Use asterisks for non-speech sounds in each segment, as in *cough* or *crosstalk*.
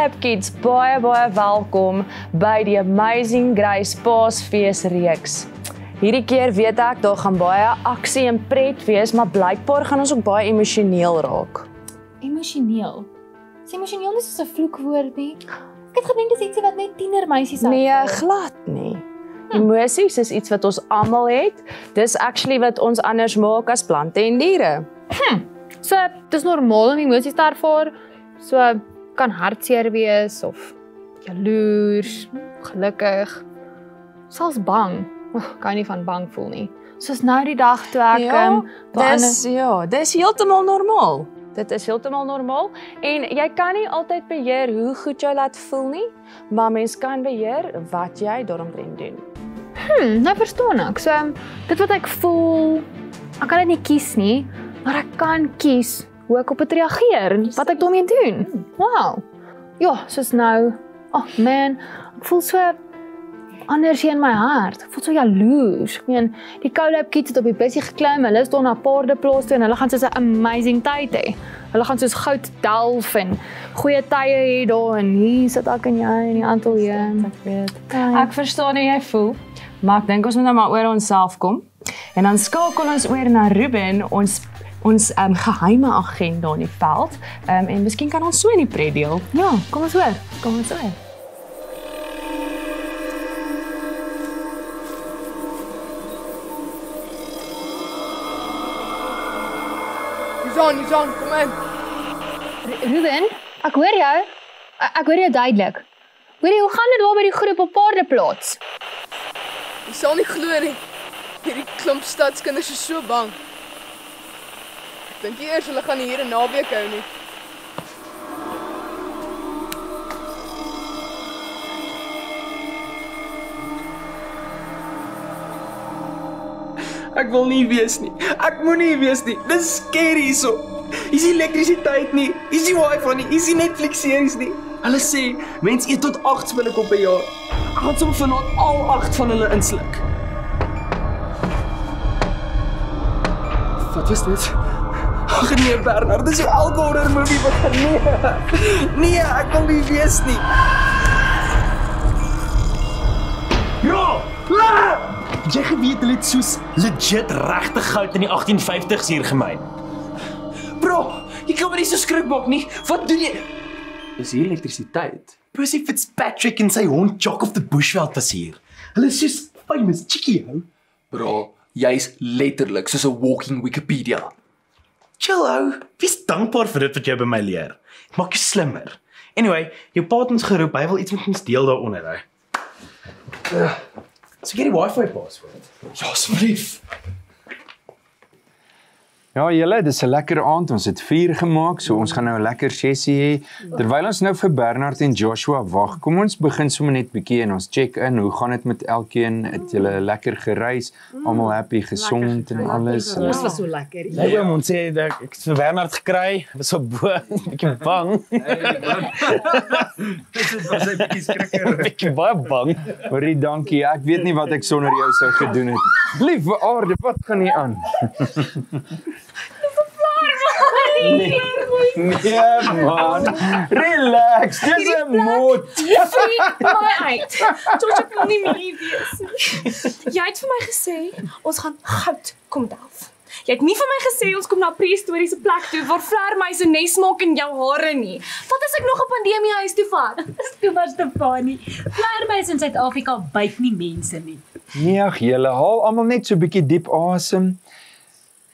Colab Kids, baie baie welkom by die Amazing Grace Paasfees reeks. Hierdie keer weet ek daar gaan baie aksie en pret wees, maar blykbaar gaan ons ook baie emosioneel raak. Emosioneel. Dis emosioneel nie so 'n vloekwoord nie. Ek het gedink dis ietsie wat net tienermeisies Nee, glad nie. Emosies is iets wat ons almal het. Dis actually wat ons anders maak as plante en diere. So, dis normaal om emosies te ervaar. So kan hartseer wees of jaloers, gelukkig, selfs bang. Oh, kan nie van bang voel nie. Soos nou die dag toe ek Ja, waar Dis ja, dis heeltemal normaal. Dit is heeltemal normaal en jy kan nie altyd beheer hoe goed jy laat voel nie, maar mens kan beheer wat jy daaromtrent doen. Hmm, nou verstaan ek. So dit wat ek voel, ek kan dit nie kies nie, maar ek kan kies hoe ek op dit reageer en wat ek daarmee doen. Wow. Ja, soos nou. Oh man, ek voel so anders hier in my hart. Ek voel so jaloers. Ek meen, die Colab kids het op die busjie geklim. Hulle is daar na paardeplaas toe en hulle gaan soos 'n amazing tyd hê. Hulle gaan soos goud delf en goeie tye hê daar en hier sit ek en jy in die ateljee. Ek weet. Ek verstaan hoe jy voel, maar ek dink ons moet nou maar oor onsself kom. En dan skakel ons oor na Ruben, ons ons um, geheime agent daar in die veld. Um, en miskien kan ons so in die pret deel. Ja, kom ons hoor. Kom ons oor. Jean, Jean, kom in. Ruben, ek hoor jou. Ek, ek hoor jou duidelik. Hoor jy hoe gaan dit daar by die groep op paardeplaas? Jy sal nie glo nie. Hierdie klomp stadskinders is so bang. Dink nie eers hulle gaan hier 'n naweek hou nie. Ek wil nie weet nie. Ek moenie weet nie. Dis skerry hierso. Is nie elektrisiteit nie. Is nie wifi nie. Is nie Netflix series nie. Hulle sê mens eet tot 8 spinnekop per jaar. Ek gaan sommer vanaand al 8 van hulle insluk. Wat is dit? Ag nee Bernard, dis 'n elke horror movie wat nee. Nee, ek wil nie weet nie. Ja! La! Jy geweet hulle het soos legit regte goud in die 1850s hier gemyn. Bro, jy kan my nie so skrik maak nie. Wat doen jy? Is hier elektrisiteit? Percy Fitzpatrick en sy hond Jock of the Bushveld was hier. Hulle is soos famous chickie hou. Bro, jy's letterlik soos 'n walking Wikipedia. Chill ou. Wees dankbaar vir dit wat jy by my leer. Maak jou slimmer. Anyway, jou pa het ons geroep. Hy wil iets met ons deel daaronder hou. So gee die wifi password. Ja, asseblief. Ja, julle, dis 'n lekker aand. Ons het vuur gemaak, so ons gaan nou 'n lekker sessie hê. Terwyl ons nou vir Bernard en Joshua wag, kom ons begin sommer net bietjie en ons check in. Hoe gaan dit met elkeen? Het julle lekker gereis? Almal happy, gesond en alles? Ons was so lekker. Ja, ja ons sê dat ek vir Bernard gekry. Was so bo, bietjie *laughs* bang. *laughs* Dit was 'n bietjie skrikker. *laughs* Bietjie baie bang. Hoorie, dankie. Ek weet nie wat ek sonder jou sou gedoen het. Liewe aarde, wat gaan hier aan? Nee, nee man. Relax. Dis 'n moed. my uit. George ek nie meer hier wees nie. Jy het vir my gesê ons gaan goud kom delf. Jy het nie vir my gesê ons kom na prehistoriese plek toe waar vlermuise nes maak in jou hare nie. Wat as ek nog 'n pandemie huis toe vat? Toe was Stefanie. Vlermuise in Suid-Afrika byt nie mense nie. Nee, ag, julle haal almal net so 'n bietjie diep asem.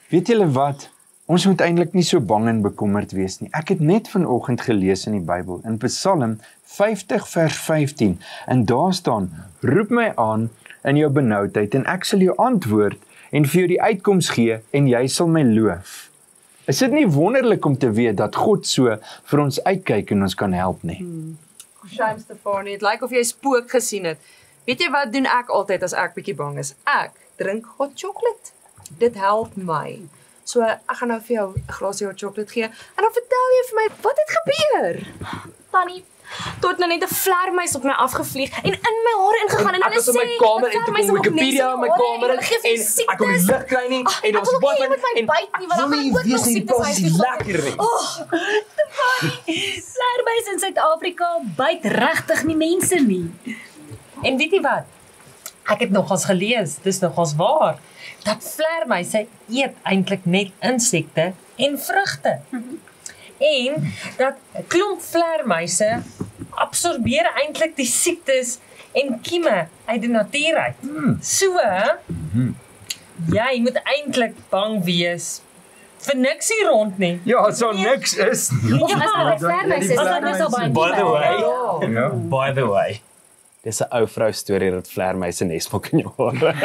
Weet julle wat? Ons moet eintlik nie so bang en bekommerd wees nie. Ek het net vanoggend gelees in die Bybel in Psalm 50 vers 15 en daar staan: "Roep my aan in jou benoudheid en ek sal jou antwoord en vir jou die uitkoms gee en jy sal my loof." Is dit nie wonderlik om te weet dat God so vir ons uitkyk en ons kan help nie? Shame Stefanie, dit lyk of jy 'n spook gesien het. Weet jy wat doen ek altyd as ek bietjie bang is? Ek drink hot chocolate. Dit help my. So ek gaan nou vir jou 'n glasie hot chocolate gee en dan vertel jy vir my wat het gebeur. Tannie, Tot nou net 'n vlermuis op my afgevlieg en in my hare ingegaan en Ek hulle was in sê my kamer en toe kom Wikipedia in my kamer en ek kon lig kry nie en daar was ek wil nie boyfriend met my en byt nie, want dan gaan ek ook nog siektes plaas is huis toe lekker nie. Vlermuise in Suid-Afrika byt regtig nie mense nie. En weet jy wat? Ek het nogals gelees, dis nogals waar, dat vlermuise eet eintlik net insekte en vrugte. En dat klomp vlermuise absorbeer eintlik die siektes en kieme uit die natuur uit. So, jy moet eintlik bang wees vir niks hier rond nie. Ja, as daar niks is nie. Ja, as daar vlermuise is, dan is daar baie By the way, Ja. by the way. Dis 'n ou vrou storie dat vlermuise nes maak in jou hare. *laughs*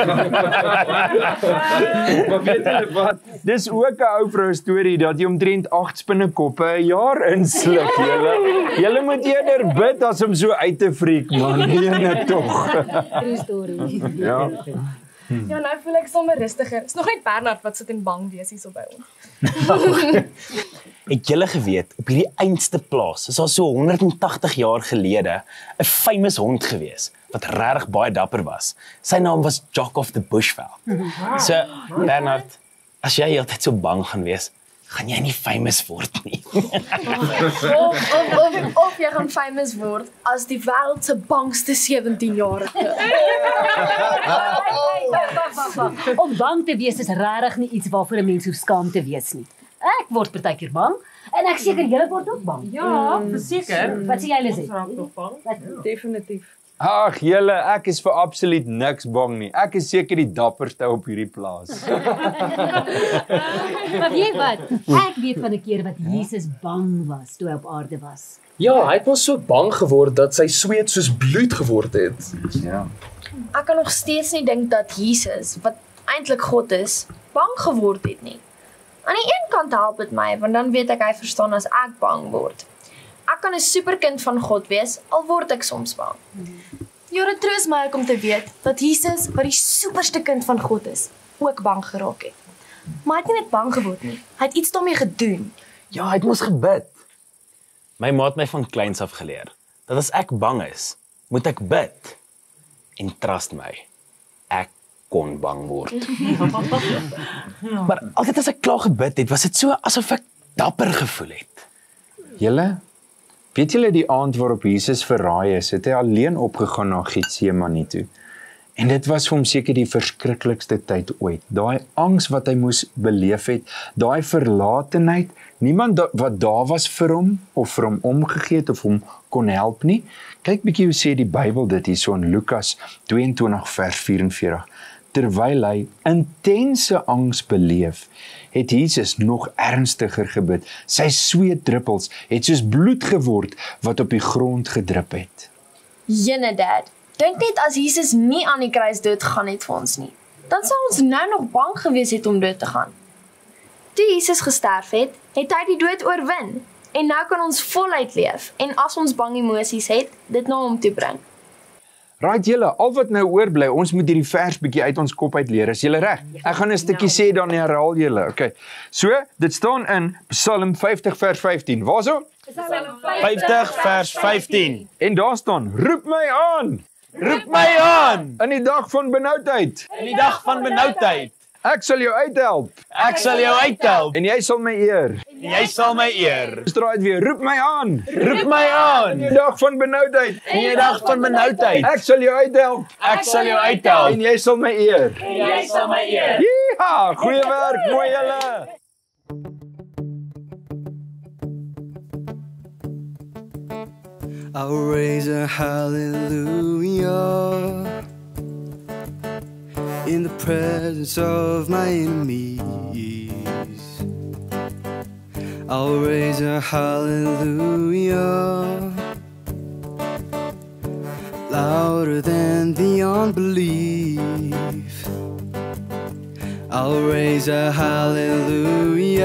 Maar weet julle wat? Dis ook 'n ou vrou storie dat jy omtrent 8 spinnekoppe 'n jaar insluk, julle. Julle moet eerder bid as om so uit te freak, man. Nee, net tog. True story. Ja. Ja, nou voel ek sommer rustiger. Is nog net Bernard wat sit en bang wees hier so by ons. *laughs* Het julle geweet op hierdie einste plaas is daar so 180 jaar gelede 'n famous hond gewees wat regtig baie dapper was. Sy naam was Jock of the Bushveld. So Bernard, as jy heeltyd so bang gaan wees, gaan jy nie famous word nie. Of of of of jy gaan famous word as die wêreld se bangste 17-jarige. *laughs* Om bang te wees is regtig nie iets waarvoor 'n mens hoef skaam te wees nie. Ek word partykeer bang en ek seker julle word ook bang. Ja, verseker. Wat sê julle sê? Raak nog bang? Definitief. Ag, julle, ek is vir absoluut niks bang nie. Ek is seker die dapperste op hierdie plaas. *laughs* *laughs* Maar weet wat? Ek weet van 'n keer wat Jesus bang was toe hy op aarde was. Ja, hy het mos so bang geword dat sy sweet soos bloed geword het. Ja. Ek kan nog steeds nie dink dat Jesus, wat eintlik God is, bang geword het nie. Aan die een kant help dit my, want dan weet ek hy verstaan as ek bang word. Ek kan 'n superkind van God wees al word ek soms bang. Ja, dit troos my om te weet dat Jesus, wat die superste kind van God is, ook bang geraak het. Maar hy het nie net bang geword nie. Hy het iets daarmee gedoen. Ja, hy het mos gebid. My ma het my van kleins af geleer dat as ek bang is, moet ek bid. En trust my, ek kon bang word. *laughs* maar altyd as ek klaar gebid het, was dit so asof ek dapper gevoel het. Julle weet julle die aand waarop Jesus verraai is, het hy alleen opgegaan na Getsemane toe. En dit was vir hom seker die verskriklikste tyd ooit. Daai angs wat hy moes beleef het, daai verlatenheid, niemand da wat daar was vir hom of vir hom omgegee het of hom kon help nie. Kyk bietjie hoe sê die Bybel dit hierso in Lukas 22 vers 44. Terwyl hy intense angs beleef, het Jesus nog ernstiger gebid. Sy sweetdruppels het soos bloed geword wat op die grond gedrup het. Jene dad, dink net as Jesus nie aan die kruis dood gaan het vir ons nie, dan sou ons nou nog bang gewees het om dood te gaan. Toe Jesus gesterf het, het hy die dood oorwin en nou kan ons voluit leef en as ons bang emosies het, dit na hom toe bring. Right julle, al wat nou oorbly, ons moet hierdie vers bietjie uit ons kop uit leer. Is julle reg? Ek gaan 'n stukkie sê dan herhaal julle. Okay. So, dit staan in Psalm 50 vers 15. Waarso? 50 vers 15. En daar staan: Roep my aan Roep my aan in die dag van benoudheid. in die dag van benoudheid. Ek sal jou uithelp Ek sal jou uithelp en jy sal my eer. en jy sal my eer. Straai dit weer. Roep my aan Roep my aan in die dag van benoudheid. in die dag van benoudheid. Ek sal jou uithelp Ek sal jou uithelp en jy sal my eer. en jy sal my eer. Ja, goeie werk, mooi julle. I'll raise a hallelujah in the presence of my enemies. I'll raise a hallelujah louder than the unbelief. I'll raise a hallelujah.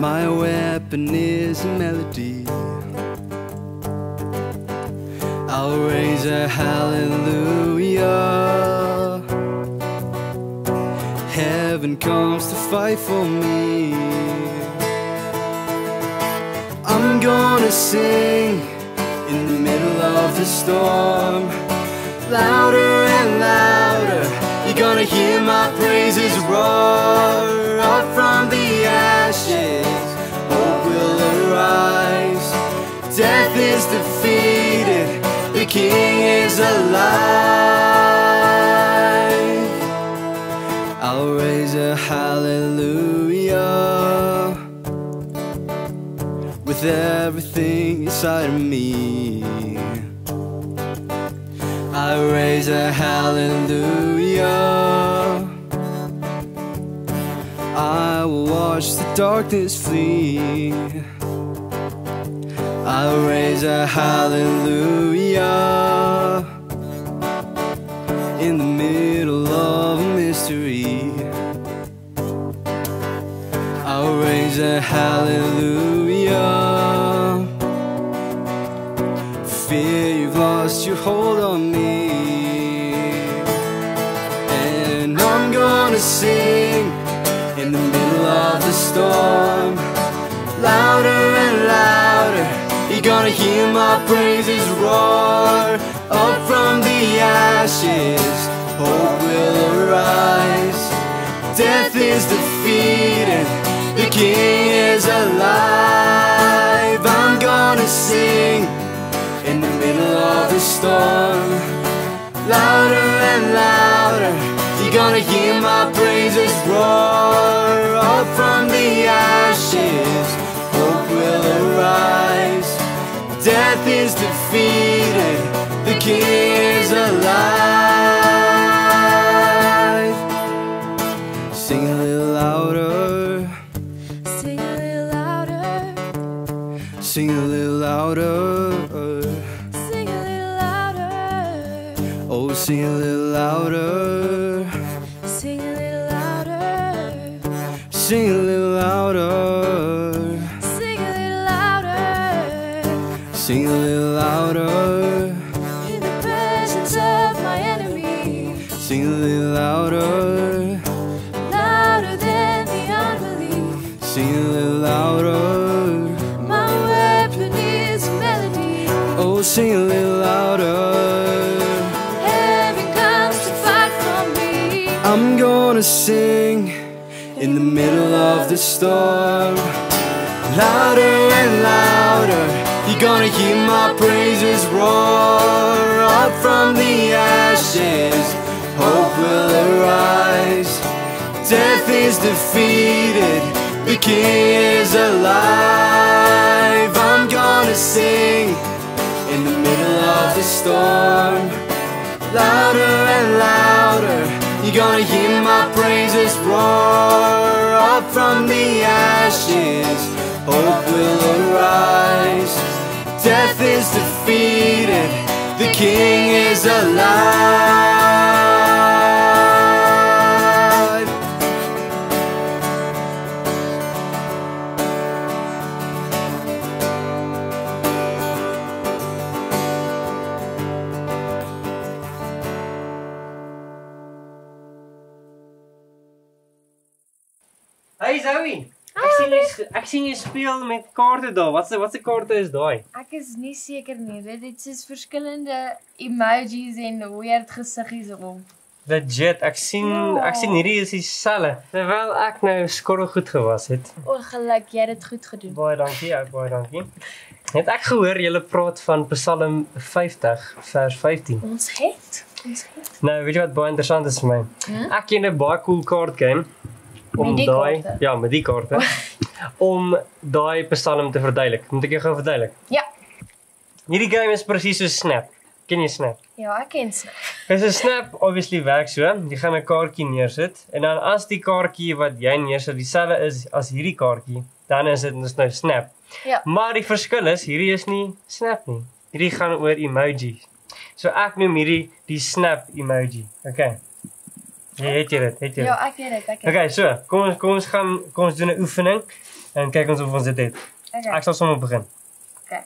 My weapon is a melody. I'll raise a hallelujah. Comes to fight for me. I'm gonna sing in the middle of the storm. Louder and louder, you're gonna hear my praises roar up from the ashes. Hope will arise. Death is defeated, the King is alive. A hallelujah with everything inside of me. I raise a hallelujah. I will watch the darkness flee. I raise a hallelujah A hallelujah. Fear you've lost your hold on me. And I'm gonna sing in the middle of the storm. Louder and louder, you're gonna hear my praises roar. Up from the ashes, hope will arise. Death is defeated, the King is alive. I'm gonna sing in the middle of the storm. Louder and louder, you're gonna hear my praises roar. Up from the ashes, hope will arise. Death is defeated, the King is alive. Sing a little louder. Heaven comes to fight for me. I'm gonna sing in the middle of the storm. Louder and louder, you're gonna hear my praises roar. Up from the ashes, hope will arise. Death is defeated, the King is alive. I'm gonna sing middle of the storm. Louder and louder, you're gonna hear my praises roar. Up from the ashes, hope will arise. Death is defeated, the King is alive. Hey Zoe. Ek sien jy ek sien jy speel met kaarte daar. Watse watse kaarte is daai? Ek is nie seker nie. Dit het soos verskillende emojis en weird gesiggies op. Legit, ek sien Ja. ek sien hierdie is dieselfde. Terwyl ek nou skorrel goed gewas het. O, geluk, jy het dit goed gedoen. Baie dankie, ook baie dankie. Het ek gehoor julle praat van Psalm 50 vers 15. Ons het. Ons het. Nou, weet jy wat baie interessant is vir my? Hm? Ek ken 'n baie cool kaart game om daai ja, met die kaarte *laughs* om daai Psalm te verduidelik. Moet ek jou gou verduidelik? Ja. Hierdie game is presies so Snap. Ken jy Snap? Ja, ek ken dit. Dis 'n snap obviously werk so. Jy gaan 'n kaartjie neersit en dan as die kaartjie wat jy neersit dieselfde is as hierdie kaartjie, dan is dit nou snap. Ja. Maar die verskil is hierdie is nie snap nie. Hierdie gaan oor emojis. So ek noem hierdie die snap emoji. Okay. Jy het jy dit, het jy dit. Ja, ek weet dit. Ek weet. Okay, so, kom ons kom ons gaan kom ons doen 'n oefening en kyk ons of ons dit het. Okay. Ek sal sommer begin. Okay.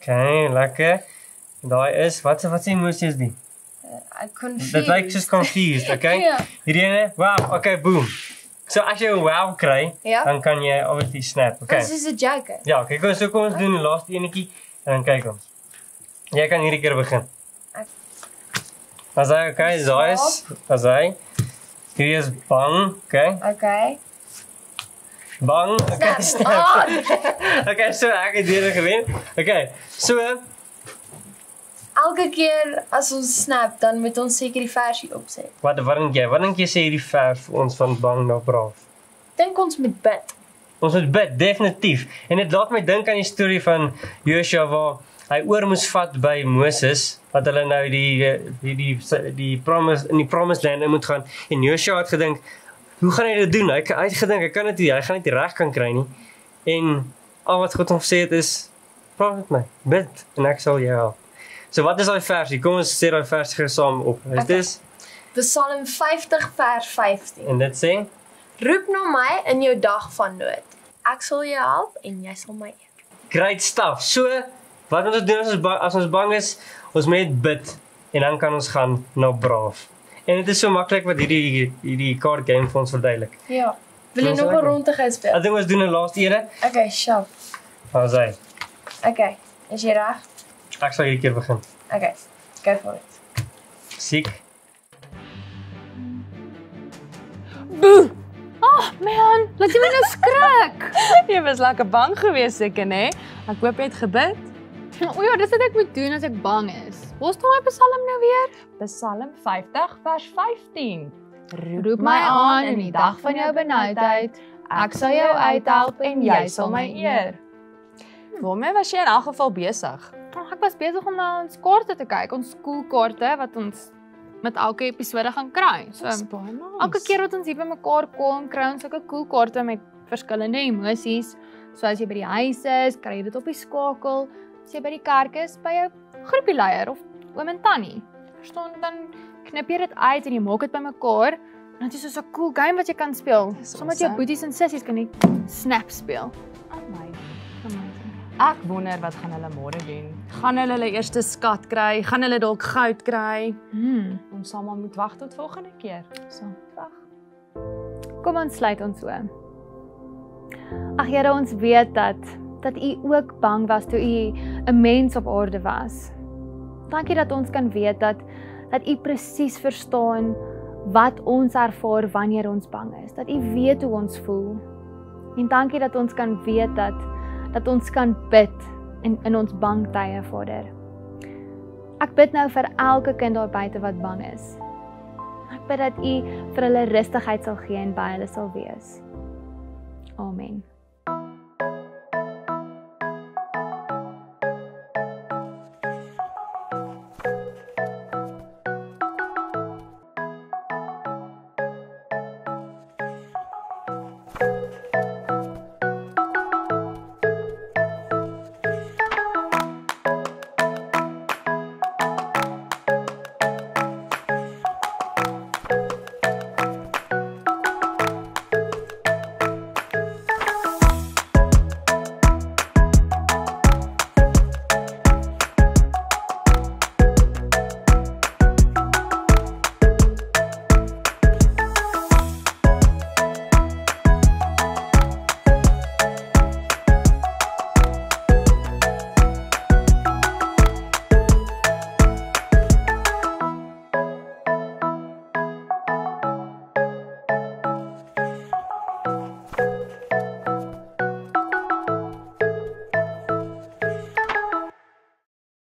Okay, lekker. Daai is wat wat se emosie is die? Ek confused. Dit lyk soos confused, okay? Ja. Hierdie ene, wow, okay, boom. So as jy 'n wow kry, Ja. dan kan jy obviously snap, okay? Dit is 'n joker. Ja, okay, kom so kom ons doen die laaste enetjie en dan kyk ons. Jy kan hierdie keer begin. As hy okay, so is, as hy Hierdie is bang, okay? Okay. Bang, okay, Snap. snap. okay, so ek het weer gewen. Okay, so Elke keer as ons snap, dan moet ons seker die versie opset. wat wat dink jy? Wat dink jy sê hierdie vers vir ons van bang na braaf? Dink ons moet bid. Ons moet bid definitief. En dit laat my dink aan die storie van Joshua waar hy oor moes vat by Moses wat hulle nou die die die die promise in die promised land in moet gaan en Joshua het gedink hoe gaan hy dit doen? Hy hy het gedink hy kan dit hy gaan dit reg kan kry nie. En al wat God hom gesê het is praat met my, bid en ek sal jou help. So wat is daai versie? Kom ons sê daai vers gou saam op. Is Okay. dis Psalm 50 vers 15. en dit sê Roep na my in jou dag van nood. Ek sal jou help en jy sal my eer. Great stuff. So, wat moet ons doen as ons bang, as ons bang is? Ons moet bid en dan kan ons gaan na braaf. En dit is so maklik wat hierdie hierdie card game vir ons verduidelik. Ja. Wil jy nog 'n ronde gou speel? Ek dink ons doen 'n laaste ene. Okay, sjoe. Ons hy. Okay. Is jy reg? Ek sal hierdie keer begin. Okay. Go for it. Siek. Boe. Oh man, laat jy my nou skrik. *laughs* jy was lekker bang geweest seker, nê? Ek hoop jy het gebid. O ja, dis wat ek moet doen as ek bang is. Waar staan daai Psalm nou weer? Psalm 50 vers 15. Roep my aan in die dag van jou benoudheid. Ek sal jou uithelp en jy sal my eer. Waarmee was jy in elk geval besig? Oh, ek was besig om na ons kaarte te kyk, ons skoolkaarte wat ons met elke episode gaan kry. So baie nice. elke keer wat ons hier by mekaar kom, kry ons sulke cool kaarte met verskillende emosies. So as jy by die huis is, kry jy dit op die skakel. As jy by die kerk is, by jou groepieleier of oom en tannie. Verstaan, dan knip jy dit uit en jy maak dit bymekaar. En dit is so 'n cool game wat jy kan speel. Met jou boeties en sissies kan jy snap speel. Ek wonder wat gaan hulle môre doen. Gaan hulle hulle eerste skat kry? Gaan hulle dalk goud kry? Hmm. Ons sal maar moet wag tot volgende keer. So, wag. Kom ons sluit ons so. Ag Here, ons weet dat dat U ook bang was toe U 'n mens op aarde was. Dankie dat ons kan weet dat dat U presies verstaan wat ons ervaar wanneer ons bang is. Dat U weet hoe ons voel. En dankie dat ons kan weet dat dat ons kan bid in in ons bang tye, Vader. Ek bid nou vir elke kind daar buite wat bang is. Ek bid dat U vir hulle rustigheid sal gee en by hulle sal wees. Amen.